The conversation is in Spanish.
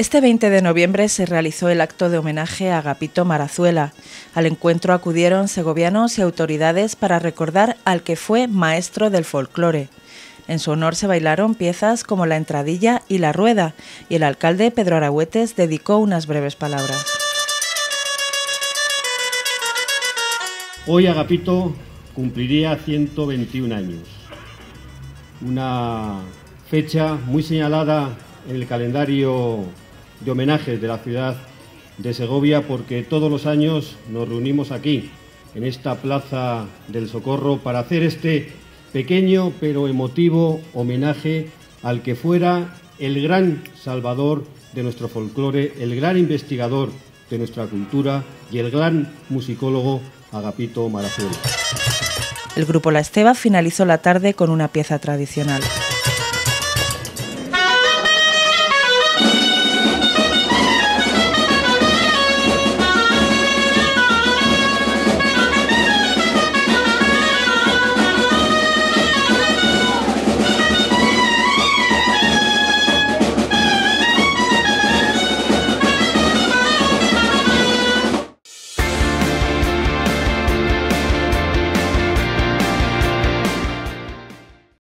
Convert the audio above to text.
Este 20 de noviembre se realizó el acto de homenaje a Agapito Marazuela. Al encuentro acudieron segovianos y autoridades para recordar al que fue maestro del folclore. En su honor se bailaron piezas como la entradilla y la rueda, y el alcalde Pedro Aragüetes dedicó unas breves palabras. Hoy Agapito cumpliría 121 años, una fecha muy señalada en el calendario de homenajes de la ciudad de Segovia porque todos los años nos reunimos aquí, en esta Plaza del Socorro, para hacer este pequeño pero emotivo homenaje al que fuera el gran salvador de nuestro folclore, el gran investigador de nuestra cultura y el gran musicólogo Agapito Marazuela. El grupo La Esteba finalizó la tarde con una pieza tradicional.